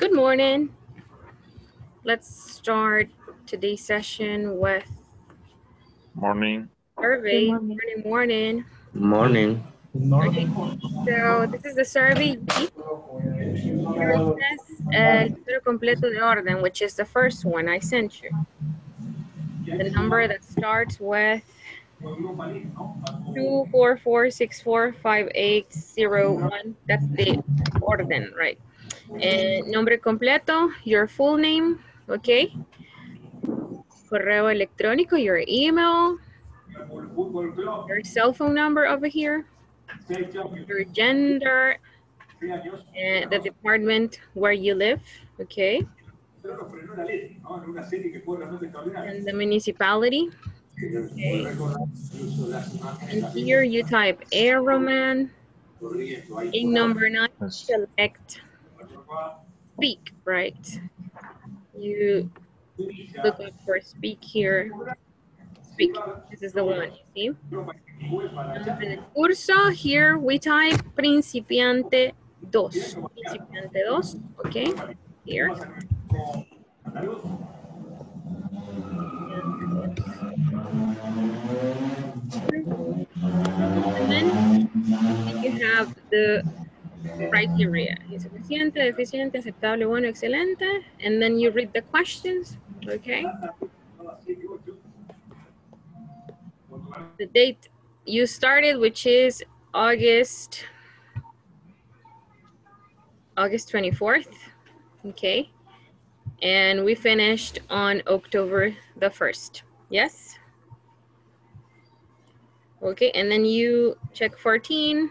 Good morning. Let's start today's session with Morning. survey. Good morning. Morning, morning. Morning. So this is the survey. Here it says el número completo de orden, which is the first one I sent you. The number that starts with two four four six four five eight zero one. That's the orden, right? Eh, nombre completo, your full name, okay? Correo electrónico, your email, your cell phone number over here, your gender, and the department where you live, okay? And the municipality. Okay. And here you type Aeroman. In number nine, select speak, right? You look up for speak here. Speak. This is the one, you see? Curso, here we type principiante dos. Principiante dos, okay? Here. And then you have the criteria. Insuficiente, deficiente, aceptable, bueno, excelente. And then you read the questions, okay? The date you started, which is August, August 24th, okay? And we finished on October the 1st, yes? Okay, and then you check 14,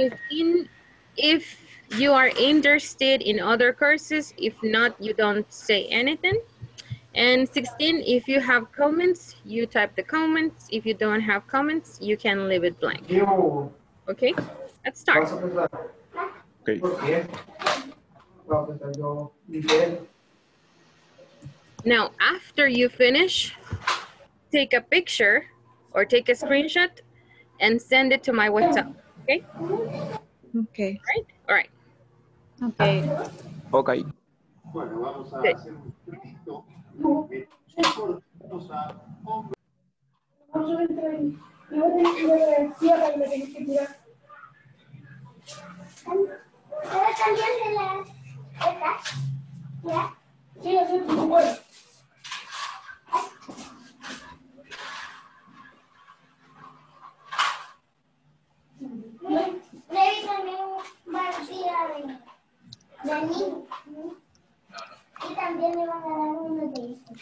15 if you are interested in other courses if not you don't say anything. And 16 if you have comments you type the comments. If you don't have comments you can leave it blank. Okay? Let's start. Okay. now after you finish take a picture or take a screenshot and send it to my whatsapp Okay. Okay. Right. All right. Okay. Ah. Okay. Bueno, vamos a hacer un poquito de a hombros. Vamos a entrar ahí. Y vos tenés que ver tierra y lo tenés que tirar. ¿Ahora también de las estas? ¿Ya? Sí, así es tu. Levi también partida de, de niño. Y también le van a dar uno de estos.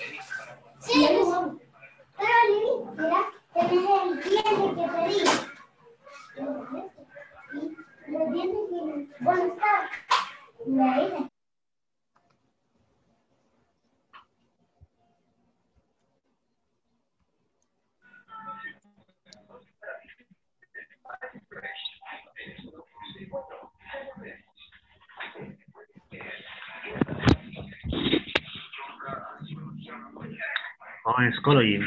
Sí, pero Lili, mira, tenés el diente que pedí. Y los dientes que, bueno, está. La Oh, psychology.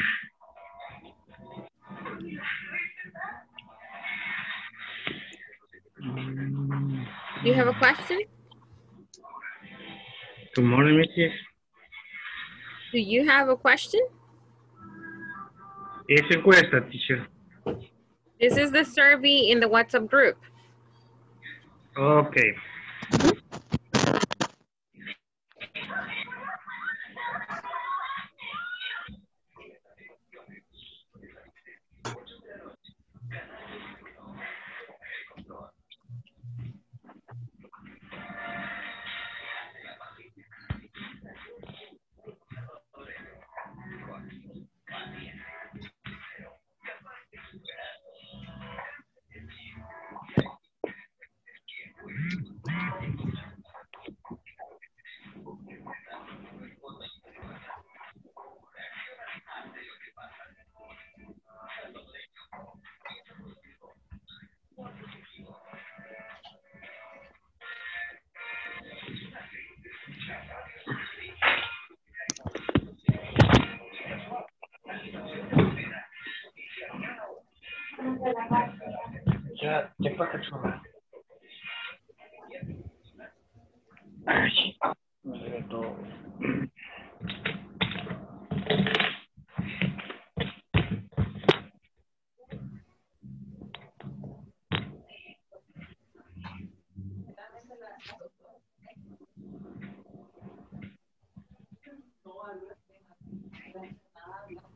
Mm, you have a question Good morning, Mrs. do you have a question Es encuesta, teacher. This is the survey in the WhatsApp group. Okay.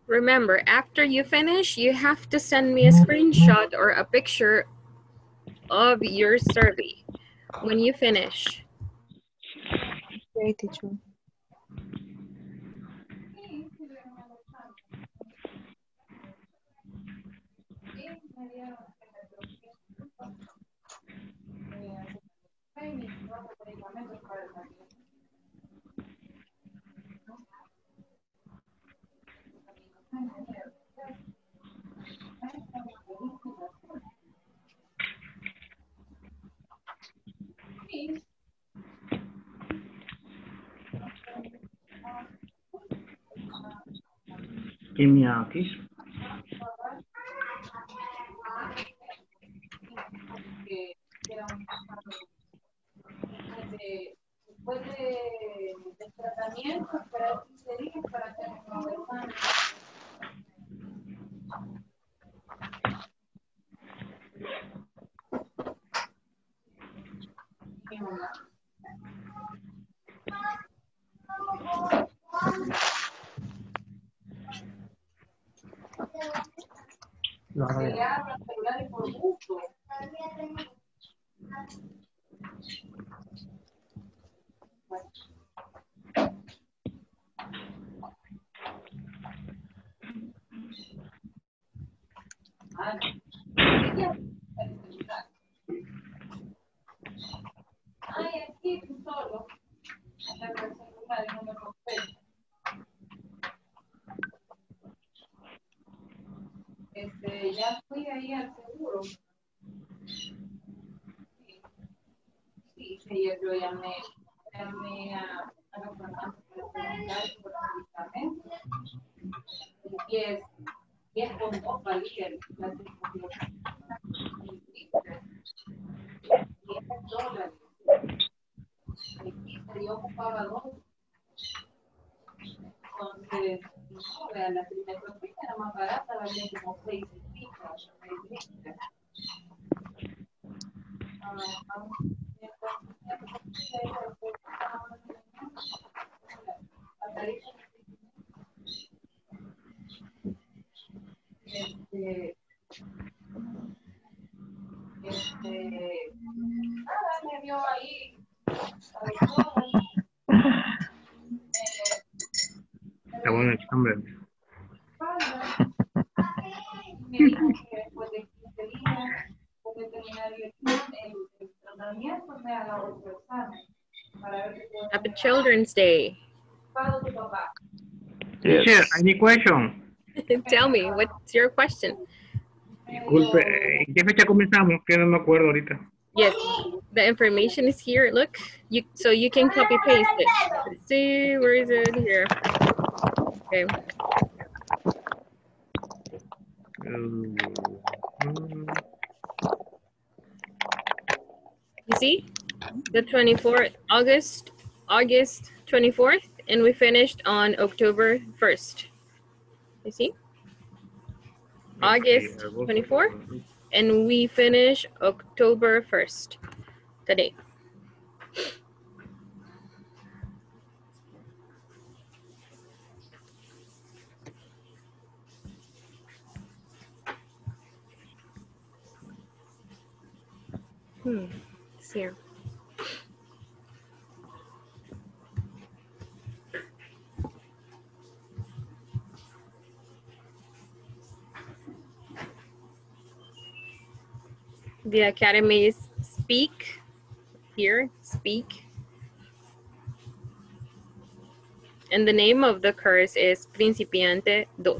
Remember, after you finish, you have to send me a screenshot or a picture of your survey when you finish. Okay, teacher. aquí Ah, Children's Day. pago tu papá. Teacher, Yes. I question. Tell me, what's your question? Disculpe, ¿en qué fecha comenzamos? Que no me acuerdo ahorita. Yes, the information is here. Look, you so you can copy paste it. Let's see, where is it here? Okay, you see, the 24th, August, August 24th, and we finished on October 1st. You see, August okay, agosto. 24? and we finish October 1st today. Hmm, it's here. The academy is speak here, speak. And the name of the course is Principiante 2.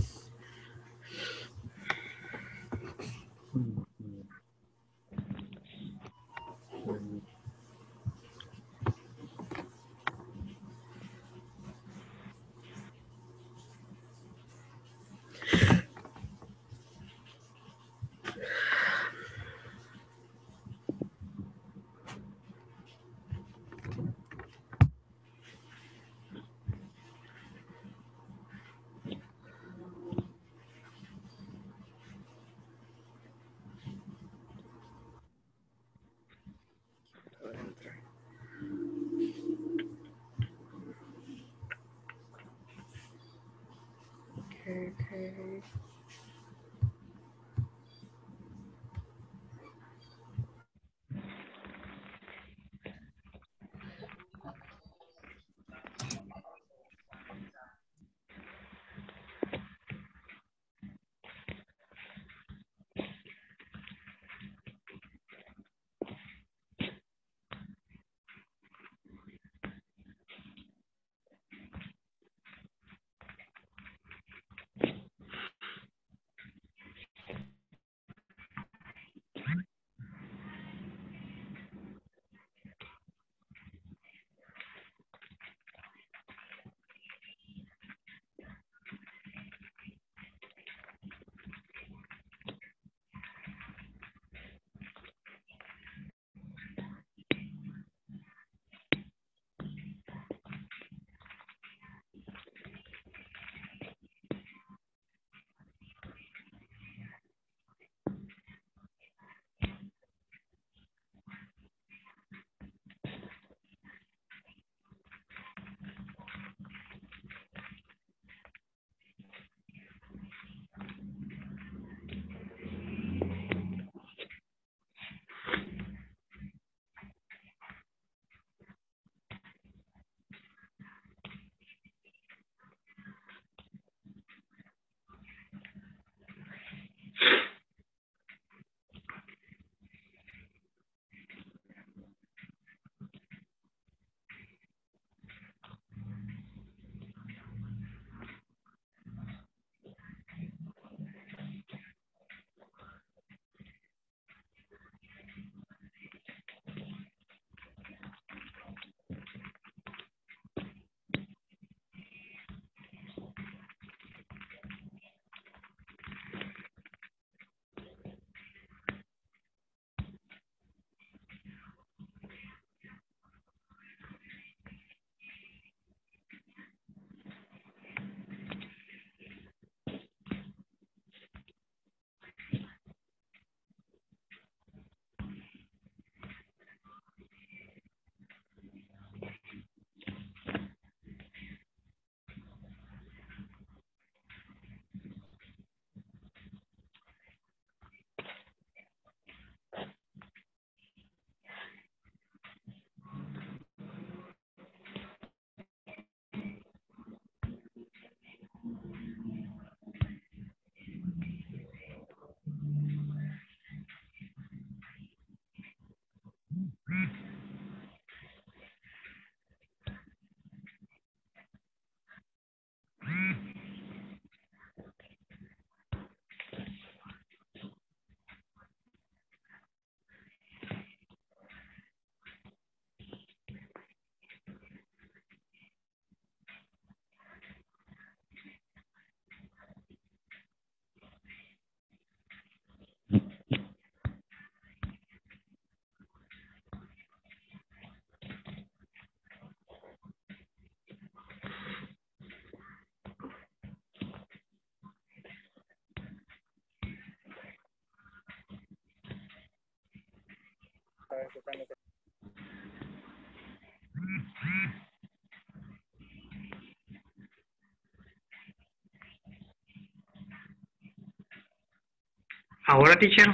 Ahora, teacher.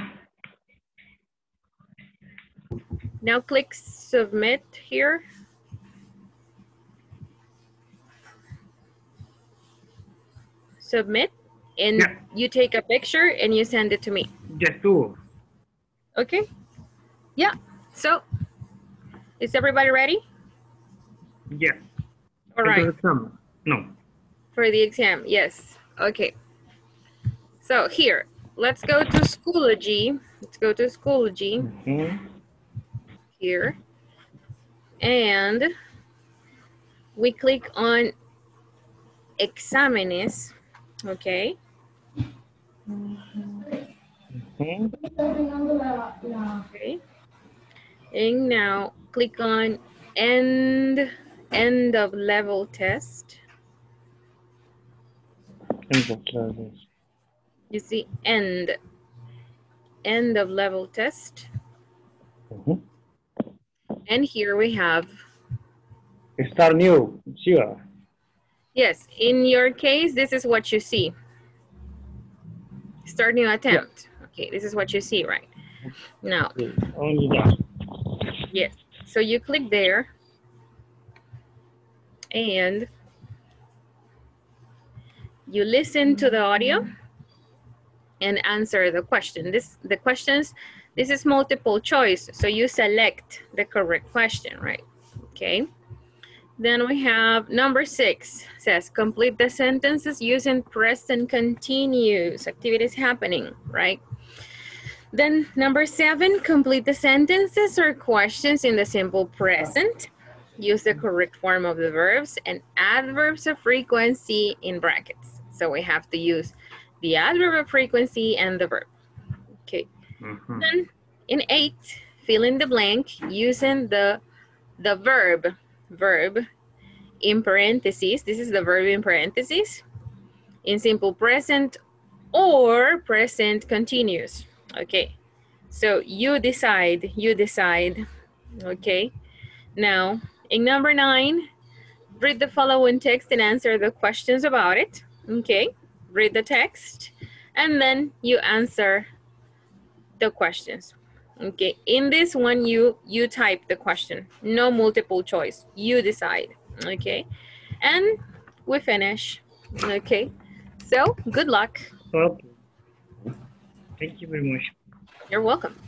Now click submit here. Submit and Yeah. you take a picture and you send it to me. Ya estuvo. Okay? Yeah. So, is everybody ready? Ya. All right. Entonces, estamos. No. For the exam, yes. Okay. So here, let's go to Schoology. Let's go to Schoology Ujú. here. And we click on exámenes, okay? Mm-hmm. Ujú. Okay. And now click on end end of level test. End of Entonces, You see end end of level test. ujú. And here we have Start new. Va. Yes, in your case, this is what you see. Start new attempt. Okay, this is what you see, right? Mm-hmm. Now, Only that. Yes. So you click there and you listen to the audio and answer the question. This the questions, this is multiple choice. So you select the correct question, right? Okay. Then we have number six says complete the sentences using present continuous activities happening, right? Then number seven, complete the sentences or questions in the simple present. Use the correct form of the verbs and adverbs of frequency in brackets. So we have to use the adverb of frequency and the verb. Okay. Mhm. Then in eight, fill in the blank using the the verb verb in parentheses. This is the verb in parentheses in simple present or present continuous. Okay. So you decide, you decide. Okay. Now, in number nine, read the following text and answer the questions about it. Okay. Read the text and then you answer the questions. Okay, in this one, you you type the question. No multiple choice. You decide. Okay, and we finish. Okay, so good luck. Okay. Thank you very much. You're welcome.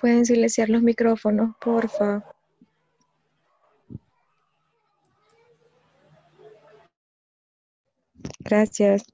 Pueden silenciar los micrófonos, porfa. Gracias.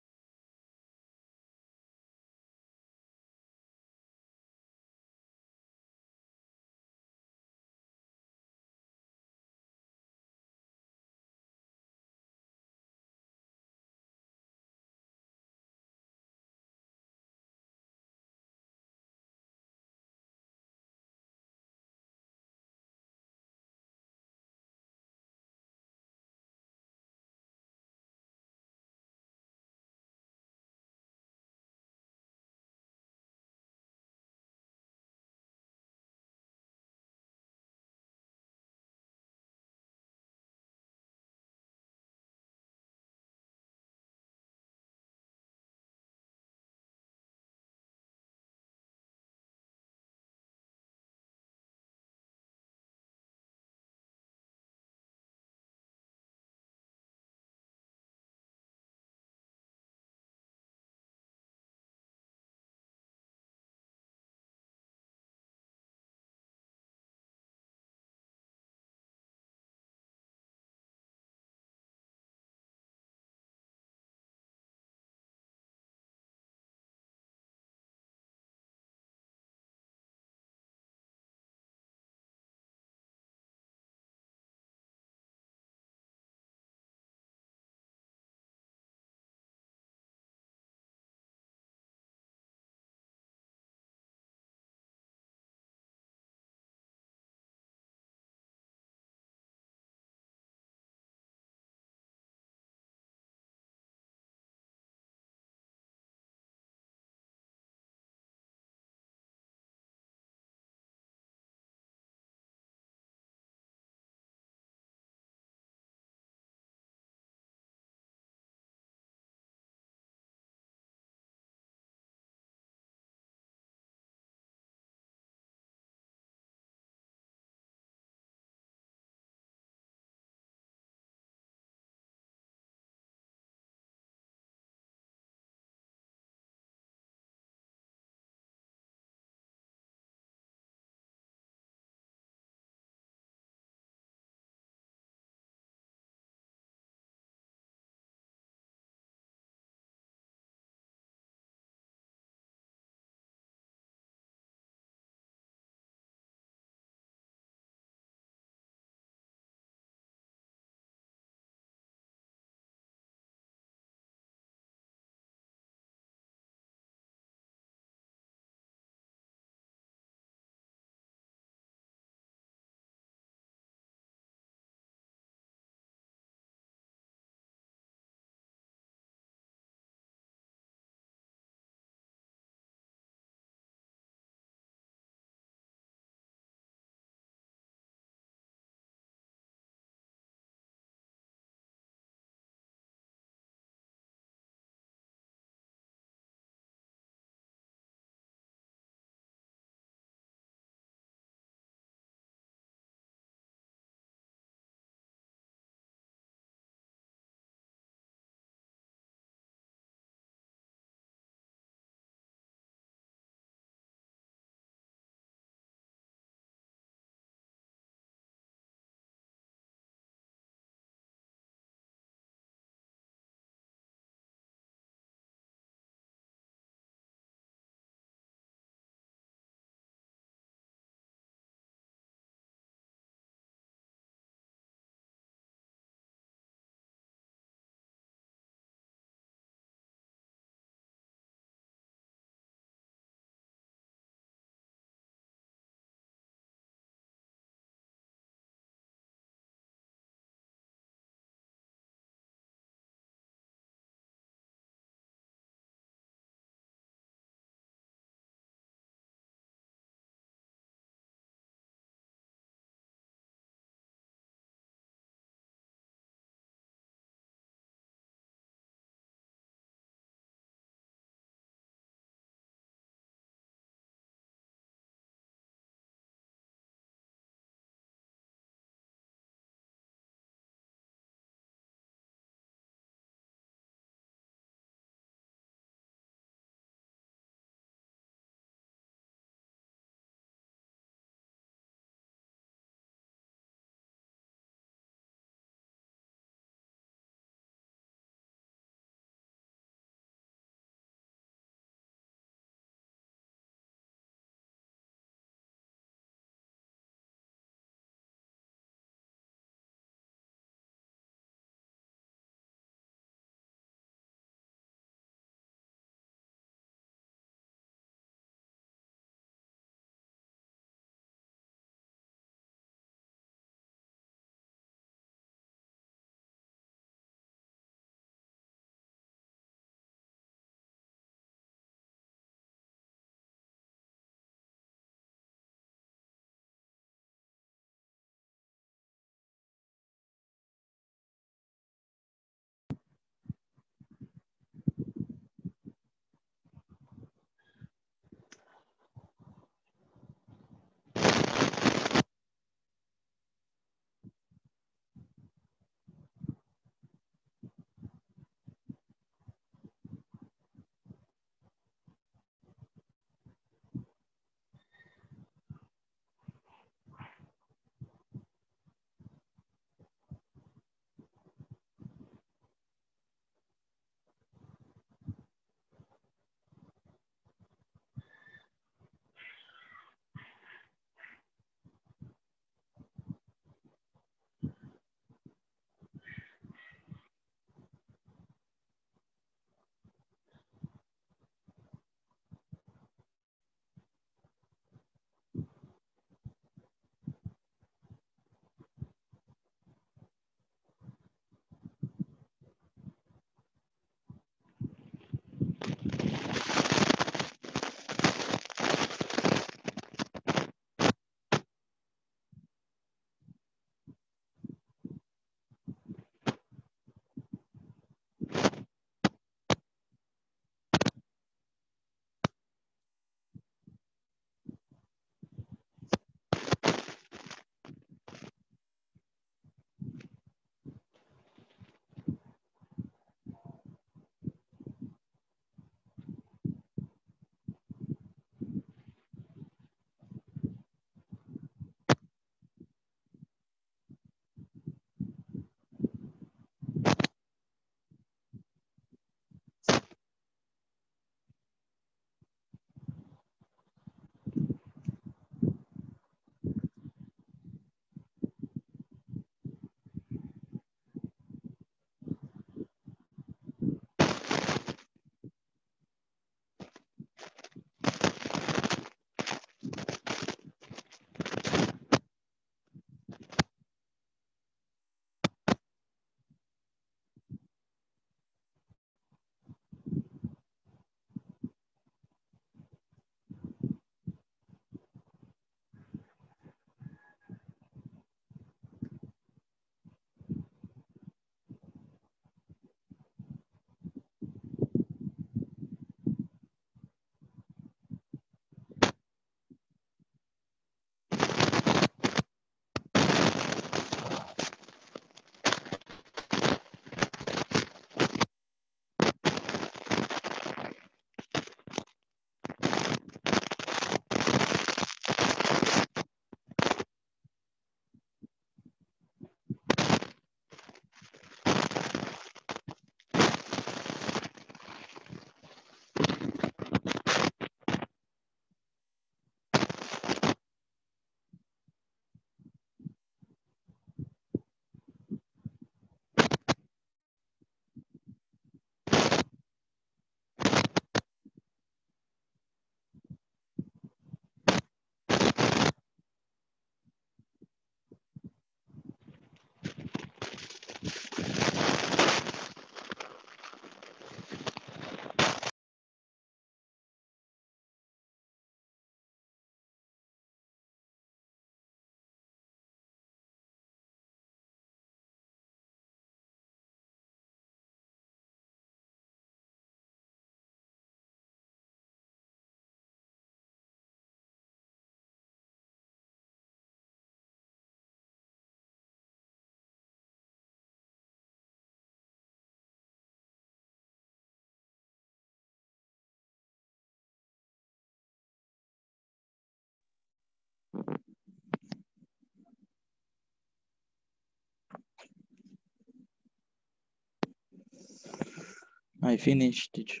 I finished, teacher.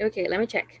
Okay, let me check.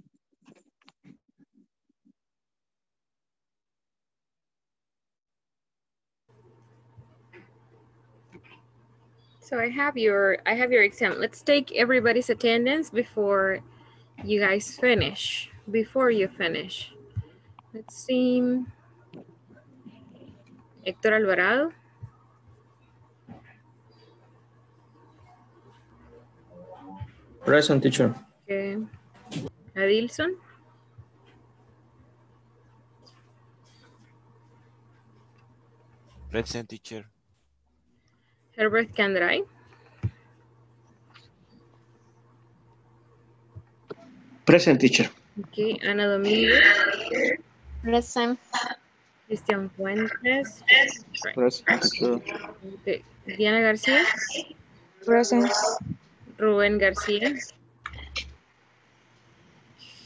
So I have your I have your exam. Let's take everybody's attendance before you guys finish. Before you finish. Let's see. Héctor Alvarado. Present teacher. Okay. Adilson. Present teacher. Herbert Candray. Present teacher. Okay. Ana Domínguez. Present. Cristian Fuentes. Present. Okay. Diana García. Present. Rubén García.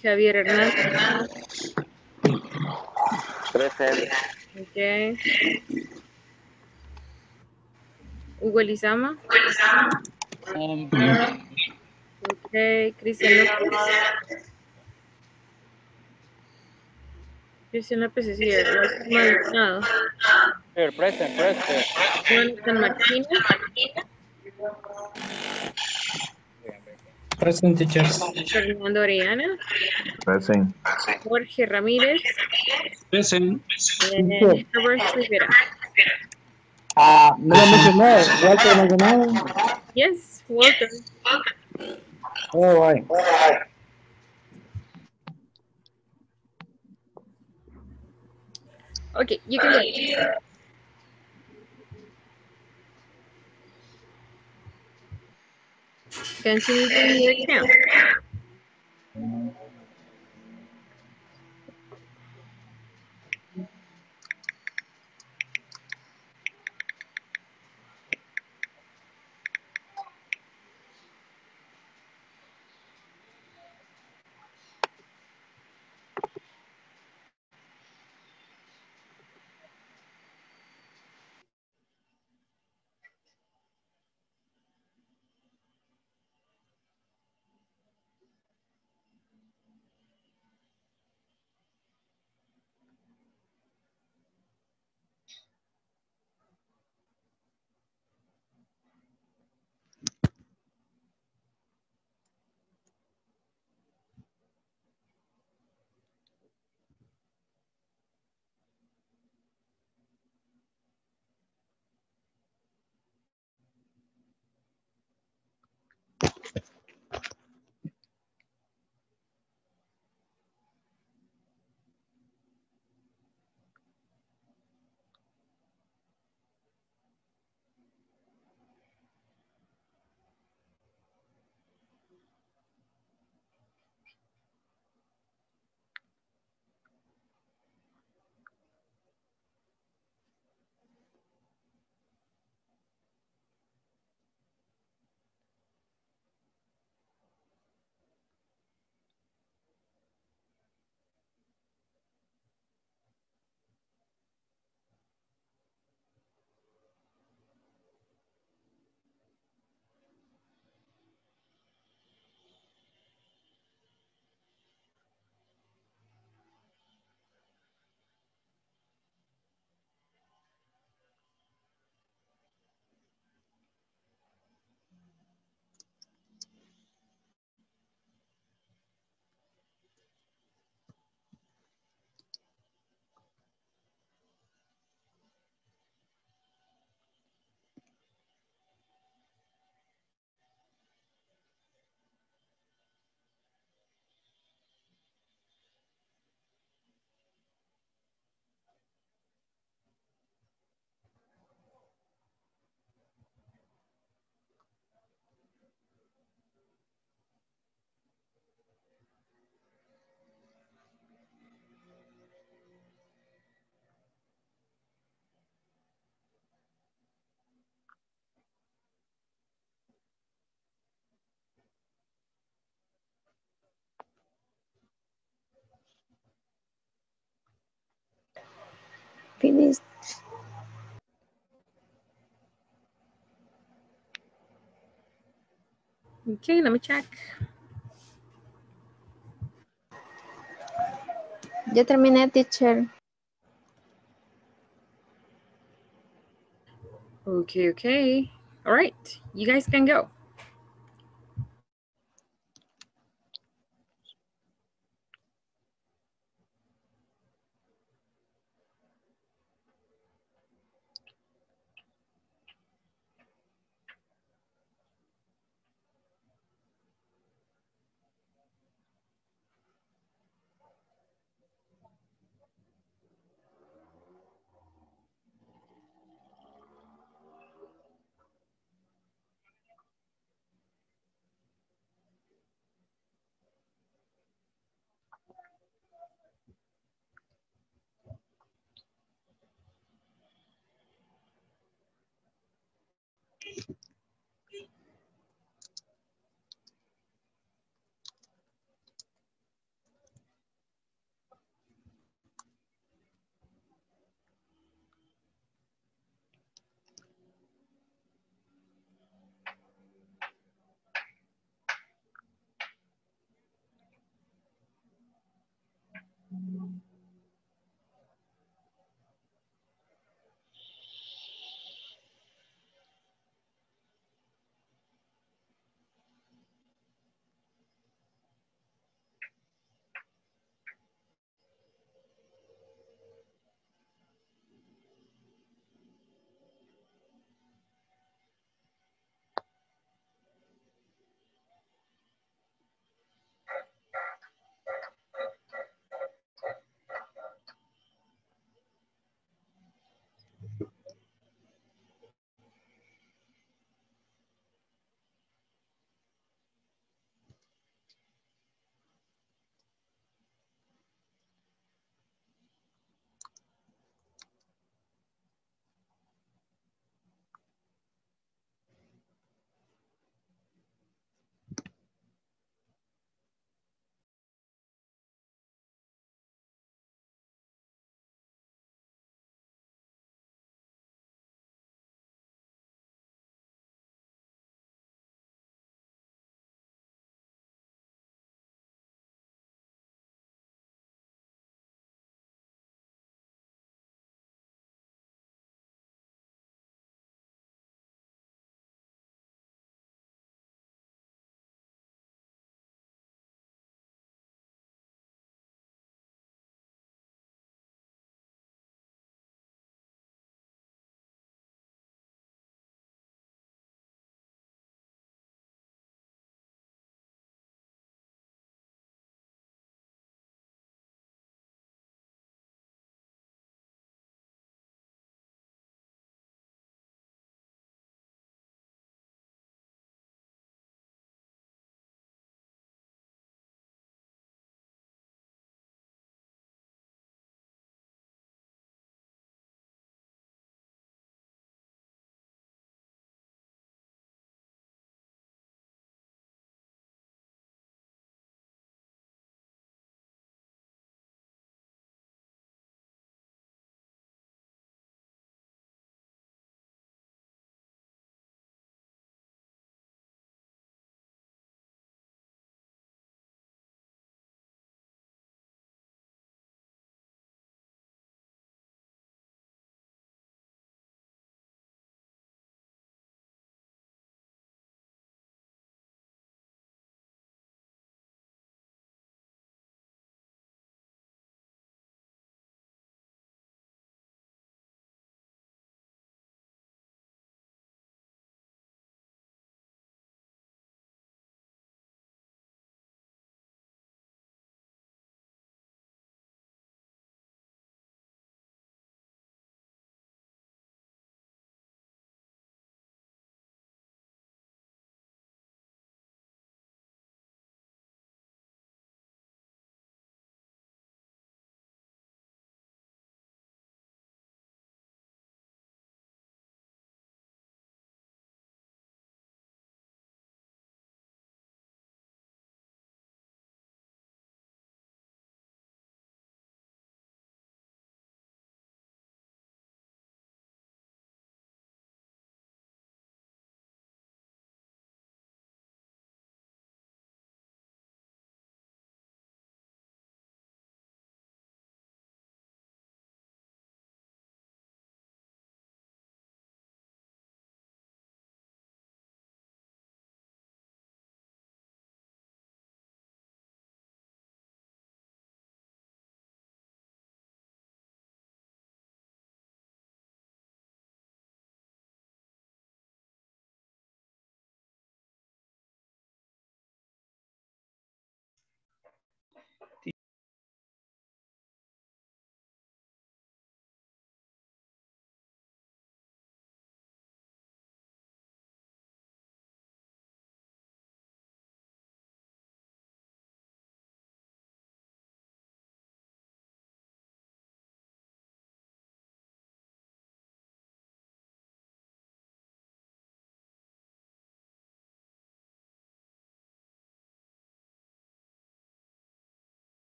Javier Hernández. Present. Okay. Hugo Elizama. Okay. Cristian López. Cristian López es here. Maldonado. Here, present, present. Jonathan Martínez. Present teacher. Fernando Orellana. Present. Jorge Ramírez. Present. eh, Herbert Rivera. Ah, no lo mencionó. Walter mencionó. Yes, Walter. Oh, right. Okay, you can wait. Continue doing your count. Finished. Okay, let me check. Ya terminé, teacher. Okay, okay. All right, you guys can go.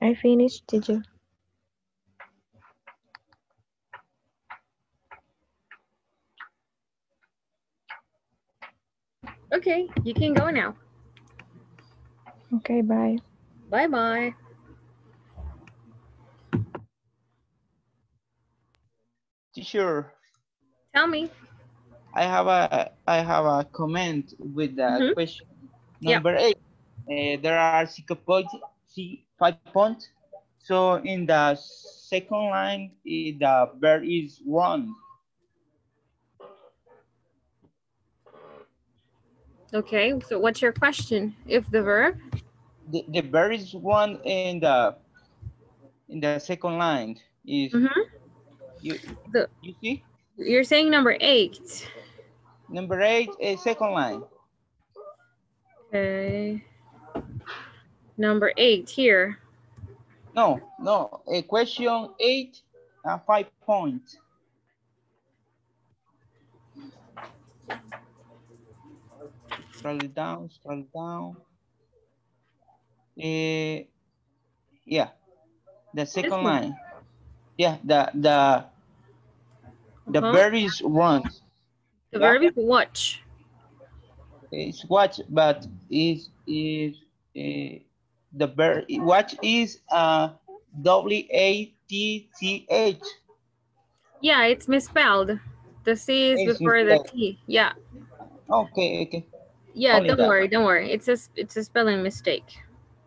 I finished, teacher. Okay, you can go now. Okay, bye. Bye-bye. Teacher, Tell me. I have a I have a comment with the Mhm. question Yeah. number eight. Uh, there are six points, see five points. So in the second line, the verb is one. Okay, so what's your question? If the verb? The, the verb is one in the in the second line is Mhm. you The- you see You're saying number eight. number eight is second line. Okay. Number eight here. No, no. A question eight and five points. Scroll it down, scroll it down. Eh, yeah, the second line. Yeah, the the the Uh-huh. verb is one. The verb is watch. It's watch, but is is uh, the verb watch is uh W A T T H. Yeah, it's misspelled. The C is It's before the. T. Yeah. Okay, okay. Yeah, Only don't that. worry, don't worry. It's a it's a spelling mistake.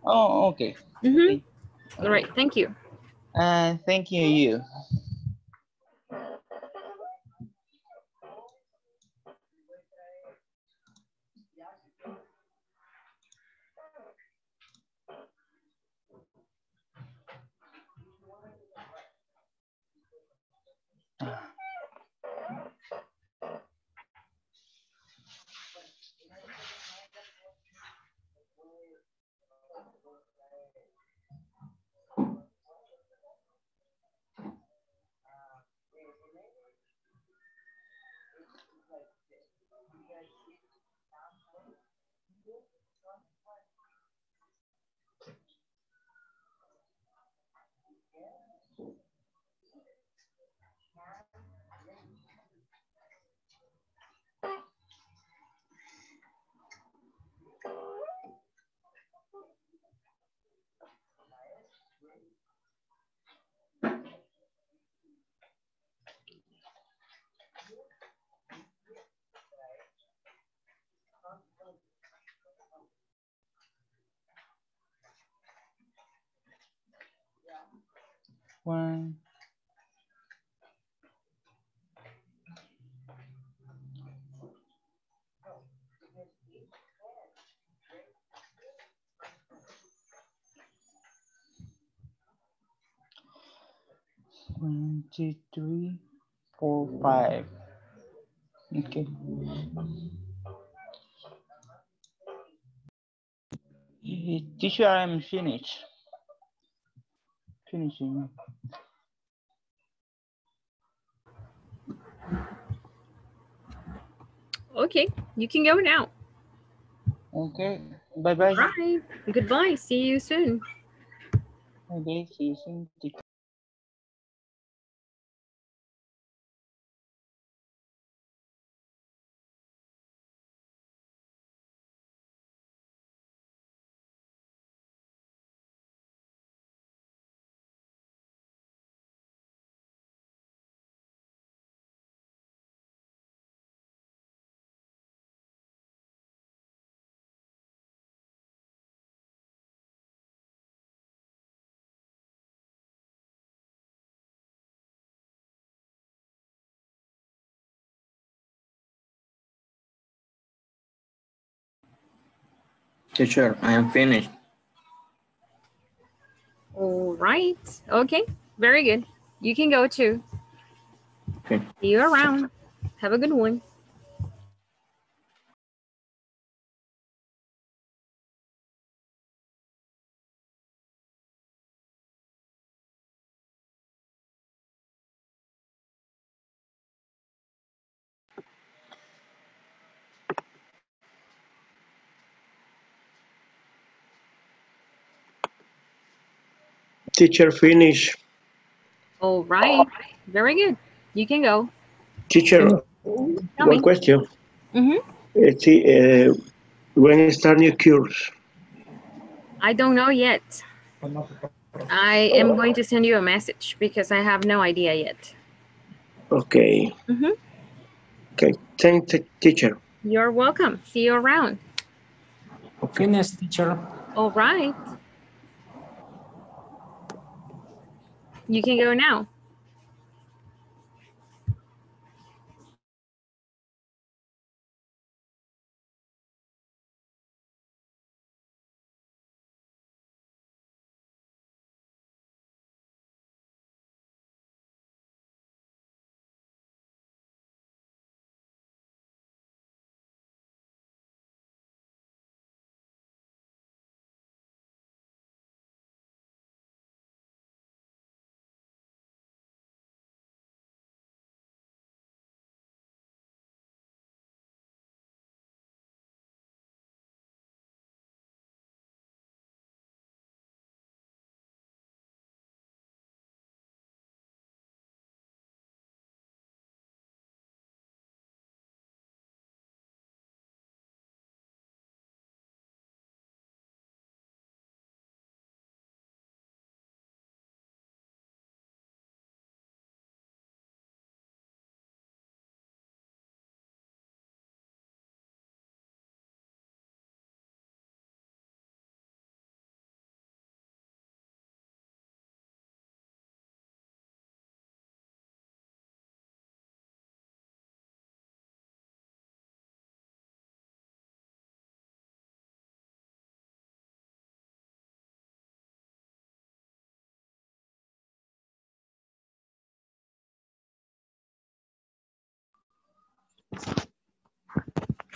Oh, okay. Mm-hmm. All right, thank you. Uh, thank you, you. One. One, two, three, four, five. Okay. Teacher, I'm finished. Finishing. Okay, you can go now. Okay. Bye bye. Goodbye. See you soon. Okay, see you soon. Teacher. I am finished. All right. Okay. Very good. You can go too. Okay. See you around. Have a good one. Teacher, finish. All right. Very good. You can go. Teacher, Tell one me. question. hmm Uh, t- when start new course? I don't know yet. I am going to send you a message because I have no idea yet. Okay. Mhm. Okay. Thank the teacher. You're welcome. See you around. Okay. Finish, teacher. All right. You can go now.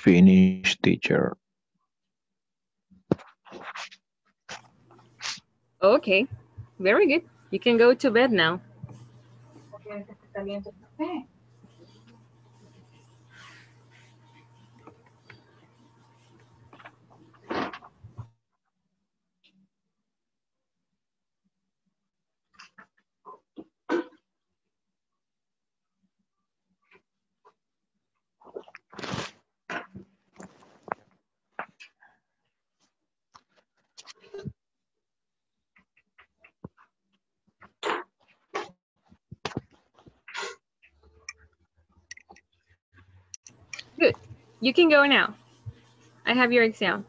Finish, teacher. Okay. Very good. You can go to bed now. Porque You can go now. I have your exam.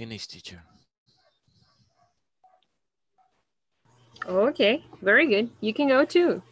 Finish, teacher. Oh, okay. Very good. You can go too.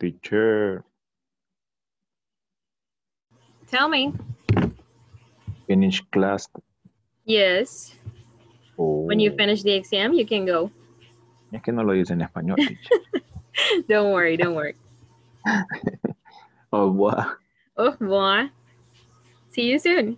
Teacher. Tell me. Finish class. Yes. Oh, When you oh. finish the exam, you can go. Es que no lo dice en español, don't worry, don't worry. Au revoir. Au revoir. See you soon.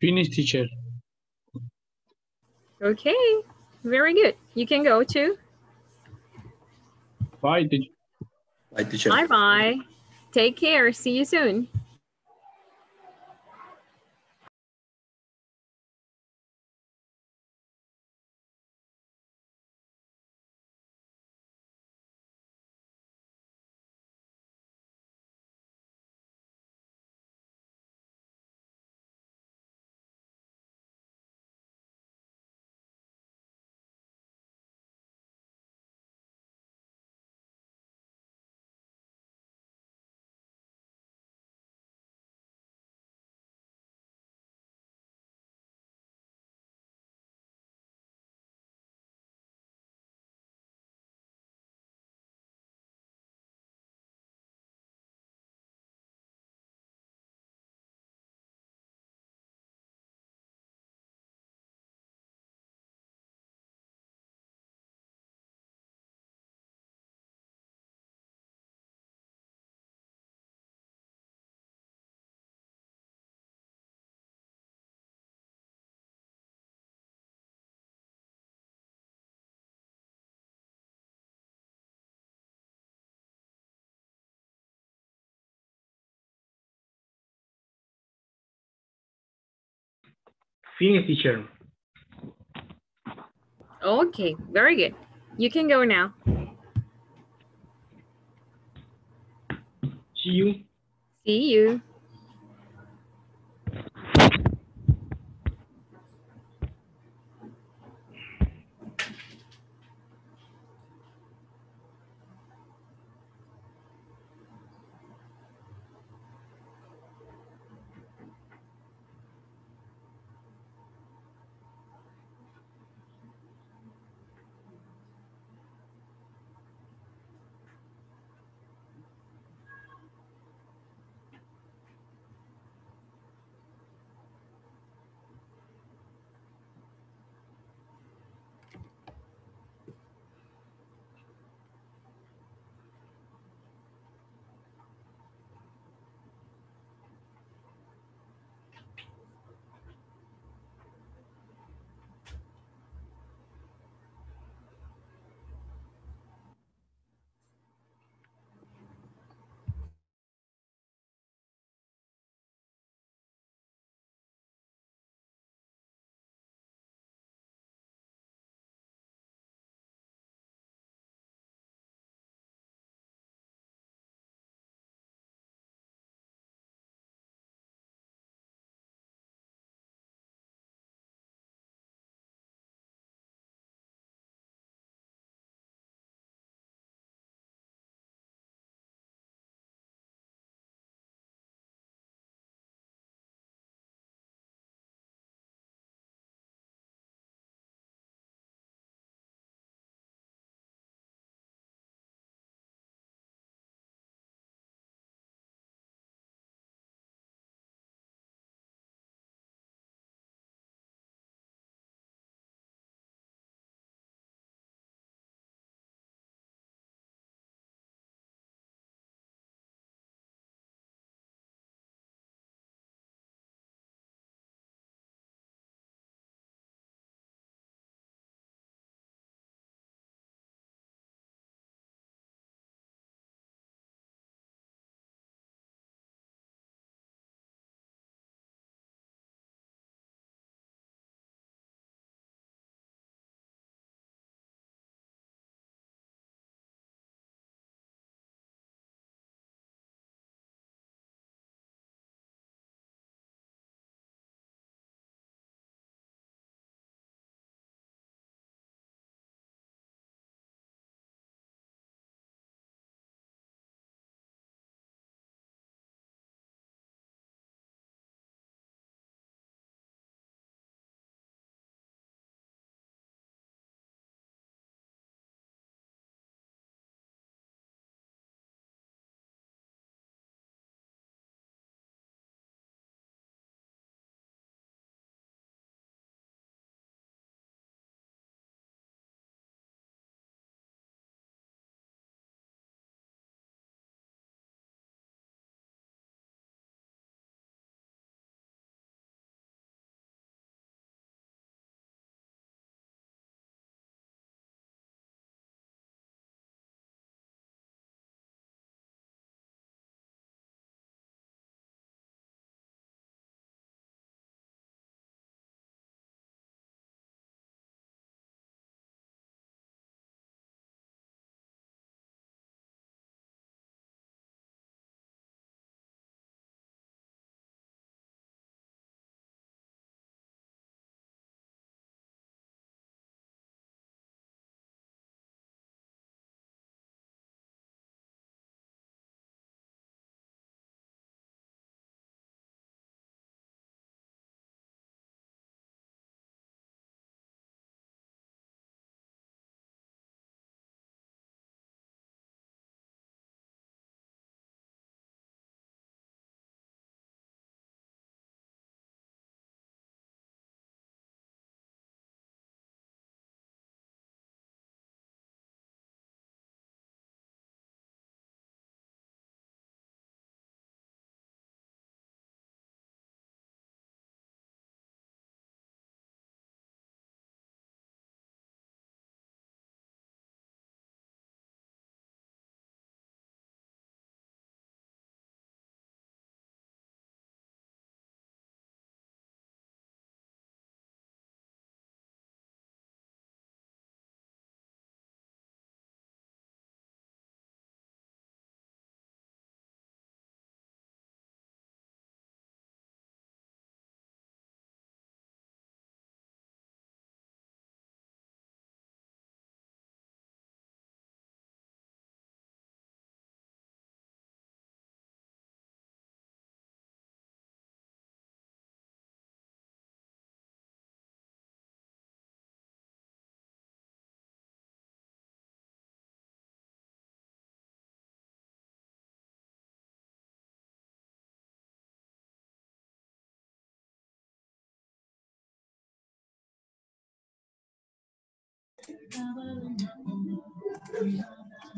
Finish, teacher. Okay, very good. You can go too. Bye, teacher. Bye, teacher. Bye bye. Take care. See you soon. Finish, teacher. Okay, very good. You can go now. See you. See you.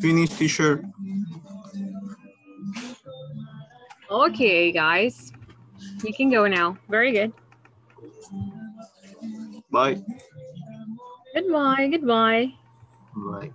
Finish, teacher. Okay, guys. You can go now. Very good. Bye. Goodbye, goodbye. Bye.